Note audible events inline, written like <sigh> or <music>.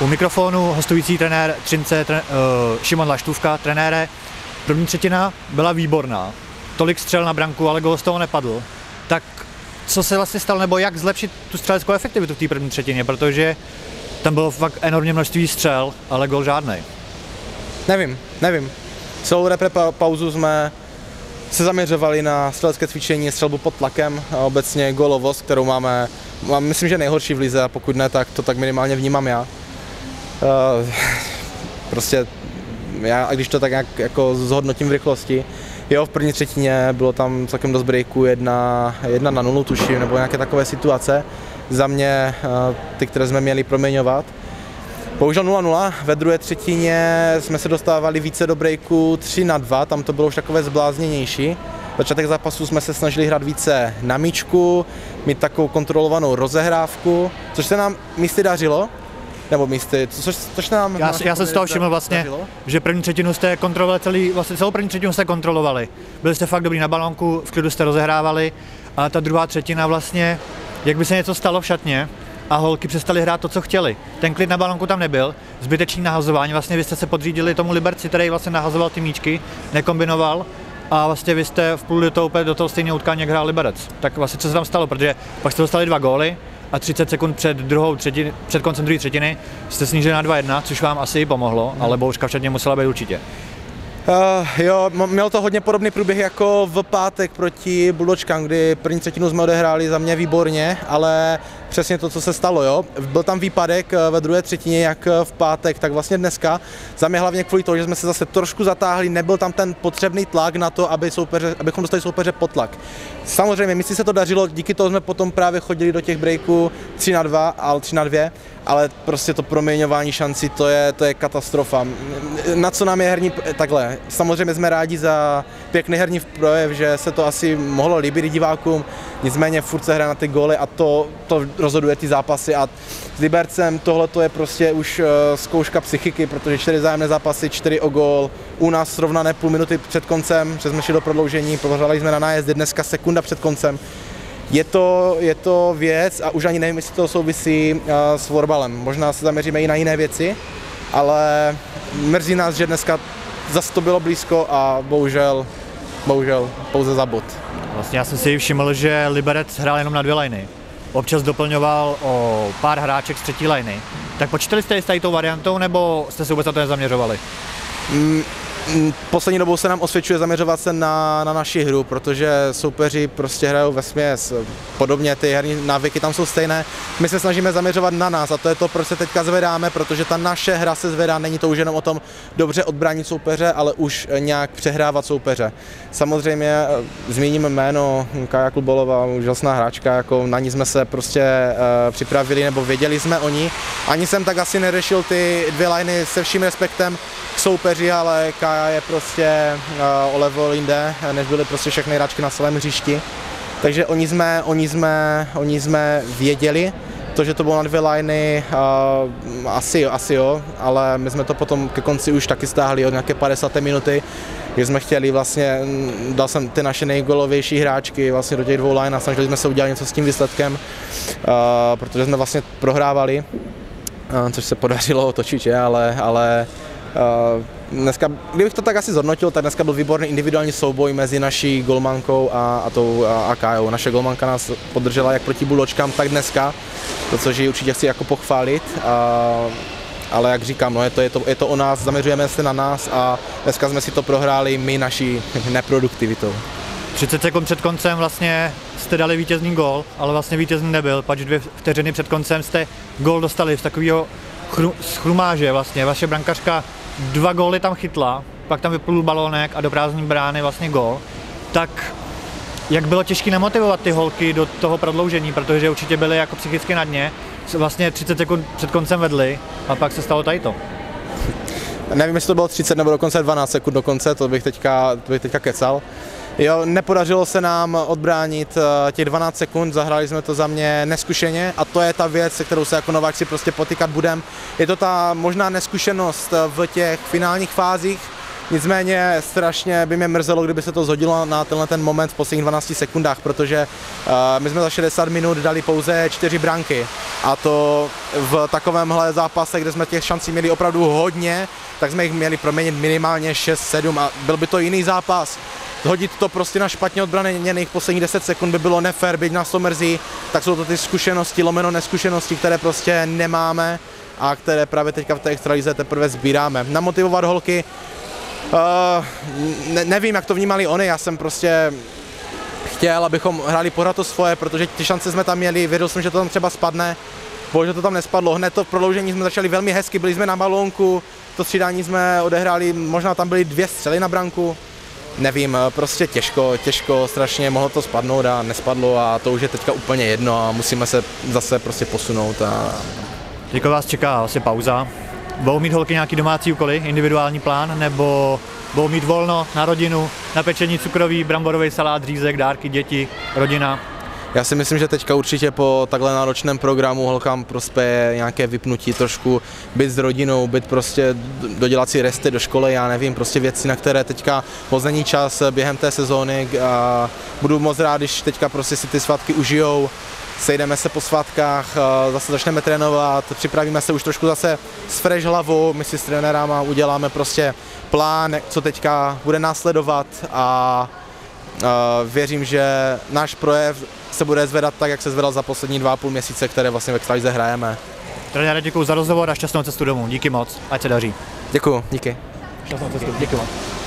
U mikrofonu hostující trenér Třince tre, uh, Šimon Laštůvka, trenére. První třetina byla výborná. Tolik střel na branku, ale gol z toho nepadl. Tak co se vlastně stalo, nebo jak zlepšit tu střeleckou efektivitu v té první třetině, protože tam bylo fakt enormně množství střel, ale gol žádný. Nevím, nevím. Celou repre pauzu jsme se zaměřovali na střelecké cvičení, střelbu pod tlakem a obecně golovost, kterou máme, mám, myslím, že nejhorší v lize a pokud ne, tak to tak minimálně vnímám já. Uh, prostě já, a když to tak nějak jako zhodnotím v rychlosti, jo, v první třetině bylo tam celkem dost breaků, jedna, jedna na nulu tuším, nebo nějaké takové situace. Za mě uh, ty, které jsme měli proměňovat. Bohužel 0-0, ve druhé třetině jsme se dostávali více do breaku 3 na 2, tam to bylo už takové zblázněnější. Začátek zápasu jsme se snažili hrát více na míčku, mít takovou kontrolovanou rozehrávku, což se nám místy dařilo, nebo místy, což, což nám... Já, já jsem z toho všiml vlastně, dařilo. že první třetinu jste kontrolovali celý, vlastně celou první třetinu jste kontrolovali. Byli jste fakt dobrý na balonku, v klidu jste rozehrávali, a ta druhá třetina vlastně, jak by se něco stalo v šatně, a holky přestali hrát to, co chtěli. Ten klid na balonku tam nebyl, zbytečný nahazování, vlastně vy jste se podřídili tomu Liberci, který vlastně nahazoval ty míčky, nekombinoval a vlastně vy jste v půl do toho, do toho stejného utkání, jak hrál Liberec. Tak vlastně co se tam stalo, protože pak jste dostali dva góly a 30 sekund před druhou třetiny, před koncem druhé třetiny jste snížili na 2-1, což vám asi pomohlo, hmm. ale bouřka v musela být určitě. Uh, jo, měl to hodně podobný průběh jako v pátek proti Budočkám, kdy první třetinu jsme odehráli za mě výborně, ale přesně to, co se stalo, jo. Byl tam výpadek eh, ve druhé třetině, jak eh, v pátek, tak vlastně dneska. Za mě hlavně kvůli toho, že jsme se zase trošku zatáhli, nebyl tam ten potřebný tlak na to, aby soupeře, abychom dostali soupeře pod tlak. Samozřejmě, my si se to dařilo, díky toho jsme potom právě chodili do těch breaků 3 na 2, ale 3 na 2, ale prostě to proměňování šancí, to je, to je katastrofa. Na co nám je herní, takhle, samozřejmě jsme rádi za pěkný herní projev, že se to asi mohlo líbit divákům, nicméně furt se hraje na ty góly a to, to rozhoduje ty zápasy a s Libercem tohle to je prostě už uh, zkouška psychiky, protože čtyři zájemné zápasy, čtyři o gól, u nás srovnané půl minuty před koncem, že jsme šli do prodloužení, prohráli jsme na nájezdy, dneska sekunda před koncem. Je to, je to věc a už ani nevím, jestli to souvisí uh, s florbalem. Možná se zaměříme i na jiné věci, ale mrzí nás, že dneska zase to bylo blízko a bohužel, bohužel pouze za bod. Vlastně já jsem si všiml, že Liberec hrál jenom na dvě liny. Občas doplňoval o pár hráček z třetí liny. Tak počítali jste s tady tou variantou, nebo jste se vůbec na to nezaměřovali? Mm, poslední dobou se nám osvědčuje zaměřovat se na, na naši hru, protože soupeři prostě hrajou ve směs podobně, ty herní návyky tam jsou stejné. My se snažíme zaměřovat na nás a to je to, proč se teďka zvedáme, protože ta naše hra se zvedá, není to už jenom o tom dobře odbránit soupeře, ale už nějak přehrávat soupeře. Samozřejmě eh, zmíním jméno Kaja Klubolová, úžasná hráčka, jako na ní jsme se prostě uh, připravili nebo věděli jsme o ní. Ani jsem tak asi neřešil ty dvě liny se vším respektem soupeři, ale Kaja je prostě uh, o level jinde, než byly prostě všechny hráčky na celém hřišti. Takže oni jsme, oni jsme, oni jsme věděli, to, že to bylo na dvě liney, uh, asi, asi jo, ale my jsme to potom ke konci už taky stáhli od nějaké 50. minuty, kdy jsme chtěli vlastně, dal jsem ty naše nejgolovější hráčky vlastně do těch dvou line a snažili jsme se udělat něco s tím výsledkem, uh, protože jsme vlastně prohrávali, uh, což se podařilo otočit, ale, ale uh, dneska, kdybych to tak asi zhodnotil, tak dneska byl výborný individuální souboj mezi naší golmankou a, a tou a. Naše golmanka nás podržela jak proti buločkám, tak dneska, to, což ji určitě chci jako pochválit. A, ale jak říkám, no je, to, je, to, je to o nás, zaměřujeme se na nás a dneska jsme si to prohráli my naší <laughs> neproduktivitou. 30 sekund před koncem vlastně jste dali vítězný gol, ale vlastně vítězný nebyl, pač dvě vteřiny před koncem jste gol dostali z takového chru, schrumáže vlastně. Vaše brankařka dva góly tam chytla, pak tam vyplul balónek a do prázdní brány vlastně gól, tak jak bylo těžké namotivovat ty holky do toho prodloužení, protože určitě byly jako psychicky na dně, vlastně 30 sekund před koncem vedli a pak se stalo tady to. Nevím, jestli to bylo 30 nebo dokonce 12 sekund do konce, to bych teďka, to bych teďka kecal. Jo, nepodařilo se nám odbránit eh, těch 12 sekund, zahráli jsme to za mě neskušeně a to je ta věc, se kterou se jako Nováčci prostě potýkat budem. Je to ta možná neskušenost v těch finálních fázích, Nicméně strašně by mě mrzelo, kdyby se to zhodilo na tenhle ten moment v posledních 12 sekundách, protože uh, my jsme za 60 minut dali pouze 4 branky a to v takovémhle zápase, kde jsme těch šancí měli opravdu hodně, tak jsme jich měli proměnit minimálně 6-7 a byl by to jiný zápas. Hodit to prostě na špatně odbraněných posledních 10 sekund by bylo nefér, byť nás to mrzí, tak jsou to ty zkušenosti, lomeno neskušenosti, které prostě nemáme a které právě teďka v té extralize teprve sbíráme. Namotivovat holky, uh, ne, nevím, jak to vnímali oni, já jsem prostě chtěl, abychom hráli pořád to svoje, protože ty šance jsme tam měli, věděl jsem, že to tam třeba spadne, bohužel to tam nespadlo, hned to v prodloužení jsme začali velmi hezky, byli jsme na balónku, to střídání jsme odehráli, možná tam byly dvě střely na branku, nevím, prostě těžko, těžko, strašně mohlo to spadnout a nespadlo a to už je teďka úplně jedno a musíme se zase prostě posunout a Teďka vás čeká asi pauza. Budou mít holky nějaký domácí úkoly, individuální plán, nebo budou mít volno na rodinu, na pečení cukrový, bramborový salát, řízek, dárky, děti, rodina. Já si myslím, že teďka určitě po takhle náročném programu holkám prospěje nějaké vypnutí trošku, být s rodinou, být prostě, dodělat si resty do školy, já nevím, prostě věci, na které teďka moc není čas během té sezóny a budu moc rád, když teďka prostě si ty svátky užijou, sejdeme se po svátkách, zase začneme trénovat, připravíme se už trošku zase s fresh hlavou, my si s trenérama uděláme prostě plán, co teďka bude následovat a věřím, že náš projev se bude zvedat tak, jak se zvedal za poslední dva a půl měsíce, které vlastně ve Extralize hrajeme. Trenére, děkuji za rozhovor a šťastnou cestu domů. Díky moc, ať se daří. Děkuji, díky. Šťastnou cestu, děkuji moc.